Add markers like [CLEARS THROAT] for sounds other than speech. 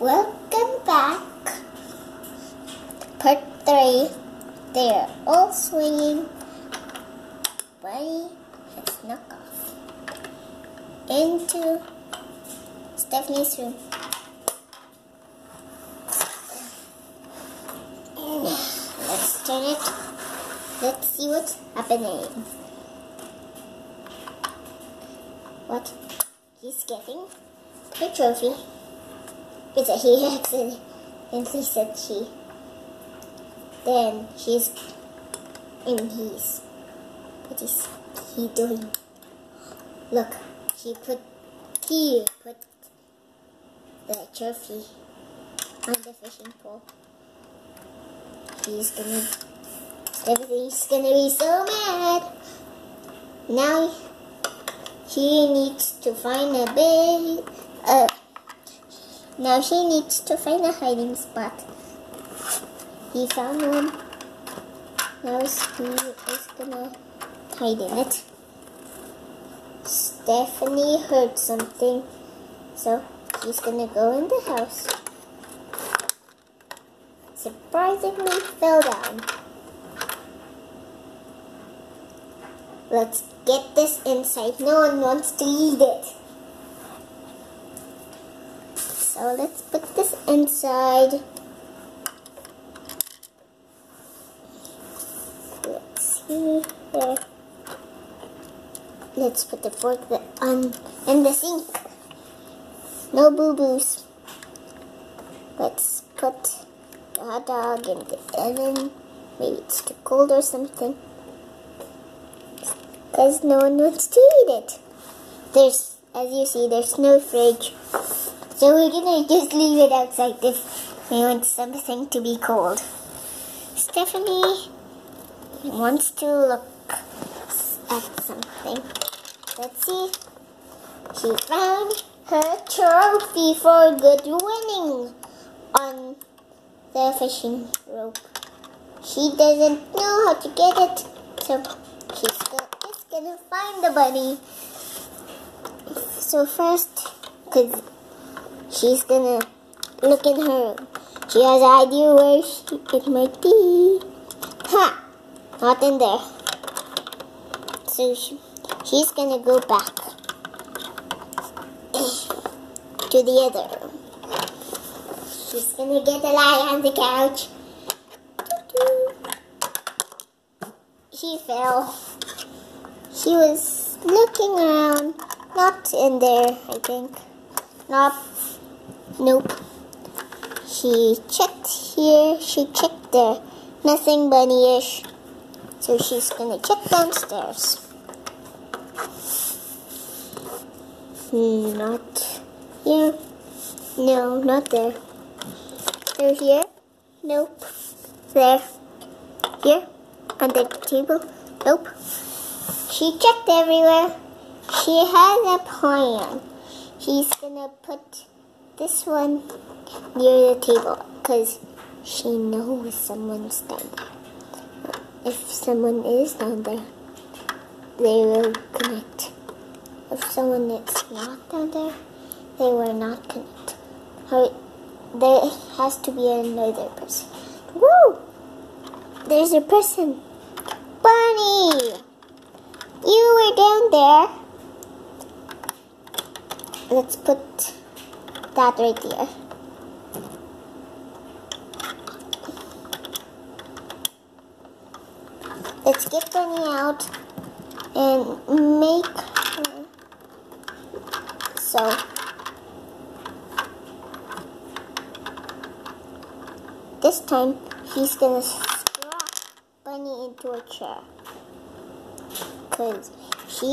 Welcome back. Part 3. They are all swinging. Bunny has snuck off into Stefanie's room. Let's turn it. Let's see what's happening. What? He's getting her trophy. Because he accidentally said she. Then she's and he's what is he doing? Look, she put he put the trophy on the fishing pole. He's gonna everything's gonna be so mad. Now he needs to find a big uh now she needs to find a hiding spot. He found one. Now he is gonna hide in it. Stefanie heard something, so he's gonna go in the house. Surprisingly fell down. Let's get this inside. No one wants to eat it. So let's put this inside. Let's see here. Let's put the fork on um, in the sink. No boo-boos. Let's put the hot dog in the oven. Maybe it's too cold or something. Because no one wants to eat it. There's, as you see, there's no fridge. So we're gonna just leave it outside if we want something to be cold. Stefanie wants to look at something. Let's see. She found her trophy for good winning on the fishing rope. She doesn't know how to get it, so she's just gonna find the bunny. So first, because she's gonna look in her. She has an idea where she, it might be. Ha! Not in there. So she, she's gonna go back [CLEARS THROAT] to the other room. She's gonna get a lie on the couch. She fell. She was looking around. Not in there, I think. Not. Nope. She checked here. She checked there. Nothing bunny-ish. So she's gonna check downstairs. Hmm, not here. No, not there. There here? Nope. There. Here? Under the table? Nope. She checked everywhere. She has a plan. She's gonna put this one near the table because she knows someone's down there. If someone is down there, they will connect. If someone is not down there, they will not connect. There has to be another person. Woo! There's a person. Bunny! You were down there. Let's put that right there. Let's get Bunny out and make so. This time, he's gonna strap Bunny into a chair. Because she